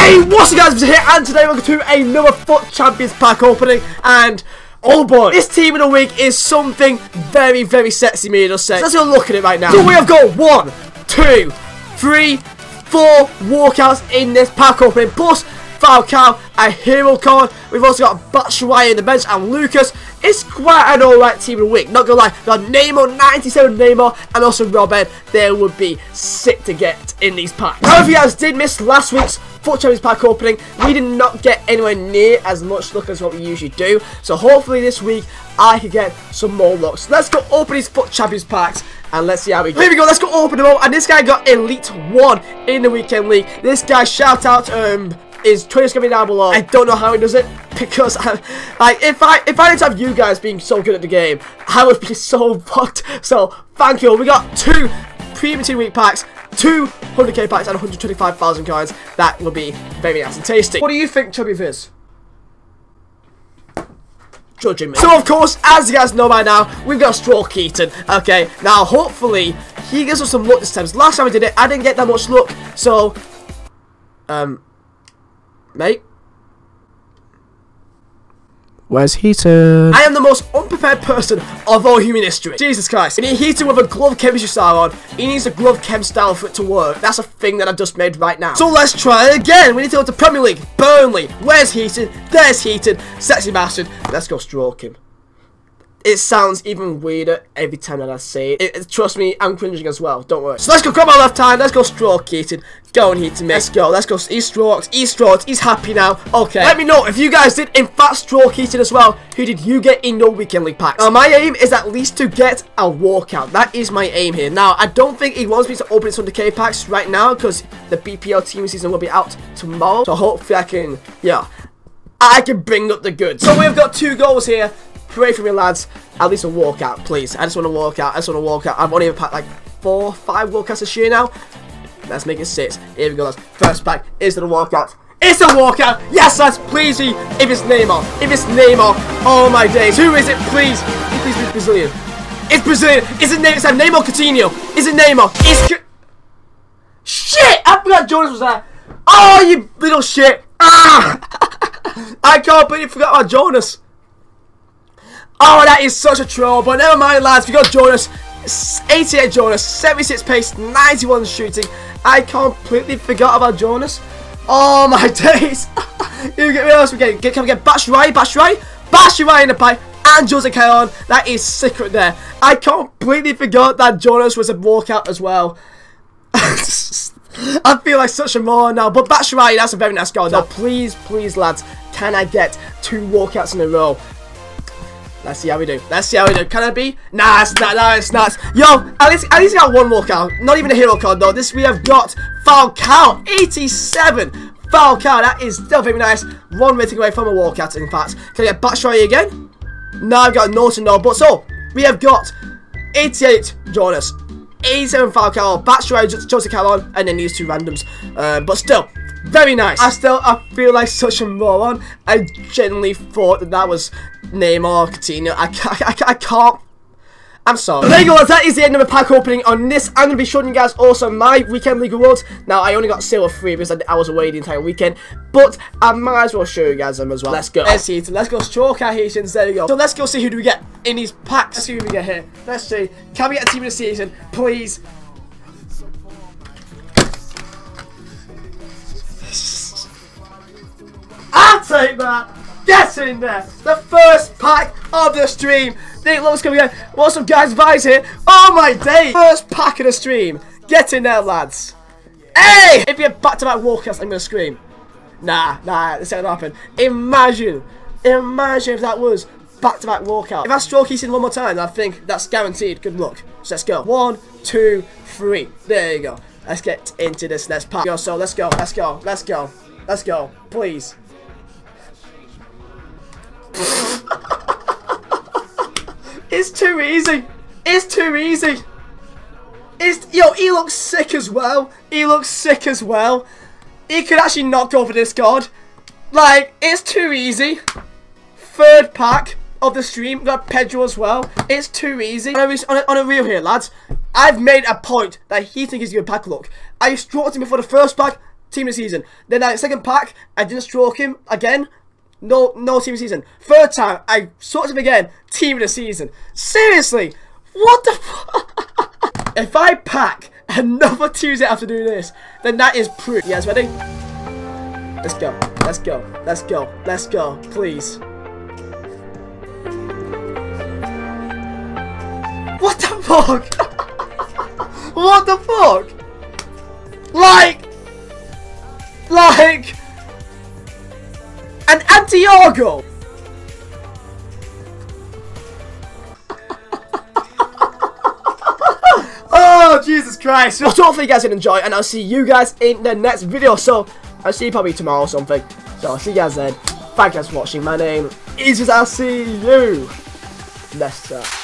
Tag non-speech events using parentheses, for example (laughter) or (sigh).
Hey, what's up guys, here, and today we're going to another FUT Champions pack opening, and oh boy, this team of the week is something very, very sexy, me just say. So let's go look at it right now. So we have got one, two, three, four walkouts in this pack opening, plus Falcao, a hero card. We've also got Batshuayi in the bench and Lucas. It's quite an alright team the week. Not gonna lie, got Neymar, 97 Neymar, and also Robin. They would be sick to get in these packs. Now, if you guys did miss last week's FUT Champions pack opening. We did not get anywhere near as much luck as what we usually do. So hopefully this week I can get some more luck. So let's go open these FUT Champions packs and let's see how we go. Here we go, let's go open them up. And this guy got Elite 1 in the Weekend League. This guy, shout out um, his Twitter's gonna be down below. I don't know how he does it because I, like if I if I didn't have you guys being so good at the game, I would be so (laughs) fucked. So thank you. All. We got two premium two week packs, two 100k packs, and 125,000 coins. That will be very nice and tasty. What do you think, Chubby Fizz? Judging me. So of course, as you guys know by now, we've got Stroll Heaton. Okay, now hopefully he gives us some luck this time. Last time I did it, I didn't get that much luck. So, um, mate. Where's Heaton? I am the most unprepared person of all human history. Jesus Christ. We need Heaton with a glove chemistry style on. He needs a glove chem style for it to work. That's a thing that I've just made right now. So let's try it again. We need to go to Premier League. Burnley. Where's Heaton? There's Heaton. Sexy bastard. Let's go stroke him it sounds even weirder every time that I say it. It. Trust me, I'm cringing as well. Don't worry. So let's go grab our left hand. Let's go stroke Heaton. Go on Heaton, mate. Let's go. Let's go. He's strokes. He's stroked. He's happy now. Okay. Let me know if you guys did in fact stroke Heaton as well. Who did you get in your weekend league packs? Now my aim is at least to get a walkout. That is my aim here. Now I don't think he wants me to open his 100k packs right now because the BPL team season will be out tomorrow. So hopefully I can, yeah, I can bring up the goods. So we've got two goals here. Pray for me, lads. At least a walkout, please. I just want to walk out. I just want to walk out. I've only packed like four, five walkouts this year now. Let's make it six. Here we go, lads. First pack is the walkout. It's a walkout! Yes, lads, please be. If it's Neymar. If it's Neymar. Oh my days. Who is it? Please. Please be Brazilian. It's Brazilian. Is it Neymar? That Neymar Coutinho? Is it Neymar? It's... Shit! I forgot Jonas was there. Oh, you little shit. Ah! (laughs) I can't believe you forgot about Jonas. Oh, that is such a troll, but never mind, lads. We got Jonas, 88 Jonas, 76 pace, 91 shooting. I completely forgot about Jonas. Oh (laughs) my days! you get me else we get? get Can we get Batshuayi, Batshuayi, Batshuayi in the pipe, and Jose Callejon. That is secret there. I completely forgot that Jonas was a walkout as well. (laughs) I feel like such a moron now, but Batshuayi, that's a very nice goal. Now, please, please, lads, can I get two walkouts in a row? Let's see how we do. Let's see how we do. Can I be? Nah, it's not. Nah, it's not. Yo, at least, at least got one more walkout. Not even a hero card though. This we have got Falcao, 87. Falcao, that is still very nice. One rating away from a walkout, in fact. Can I get Batshuayi again? No, I've got Norton though. But so, we have got 88 Jonas, 87 Falcao, Batshuayi, Jose Callejon, and then these two randoms. Uh, but still, very nice. I still, I feel like such a moron. I genuinely thought that that was Neymar, Coutinho. I, I, I, I can't. I'm sorry. There you go, that is the end of the pack opening on this. I'm going to be showing you guys also my weekend league rewards. Now, I only got silver three because I, was away the entire weekend. But I might as well show you guys them as well. Let's go. Let's see. Let's go stroke our Heatons. There you go. So let's go see who do we get in these packs. Let's see who we get here. Let's see. Can we get a team of the season? Please. I'll take that. Get in there. The first pack of the stream. Nick Love's coming in. What's up, guys? Vizeh here. Oh my day. First pack of the stream. Get in there, lads. Hey! If you have back-to-back walkouts, I'm going to scream. Nah, nah, this ain't happen. Imagine, imagine if that was back-to-back -back walkout. If I stroke in one more time, I think that's guaranteed. Good luck. So let's go. One, two, three. There you go. Let's get into this next pack. Go, so let's go, let's go, let's go, let's go. Please. It's too easy. It's too easy. It's yo. He looks sick as well. He looks sick as well. He could actually go for this god. Like it's too easy. Third pack of the stream. Got Pedro as well. It's too easy. On a, on a, on a real here, lads. I've made a point that he thinks he's a good pack look. I stroked him before the first pack. team of the season. Then that second pack, I didn't stroke him again. No, no team of the season. Third time, I stroked him again. Team of the season. Seriously, what the? (laughs) If I pack another Tuesday after doing this, then that is proof. You guys ready? Let's go. Let's go. Let's go. Let's go. Please. What the fuck? (laughs) what the fuck? Like, an Antiago. (laughs) oh, Jesus Christ. Well, hopefully you guys did enjoy, and I'll see you guys in the next video. So, I'll see you probably tomorrow or something. So, I'll see you guys then. Thank you guys for watching. My name is I'll see you next time.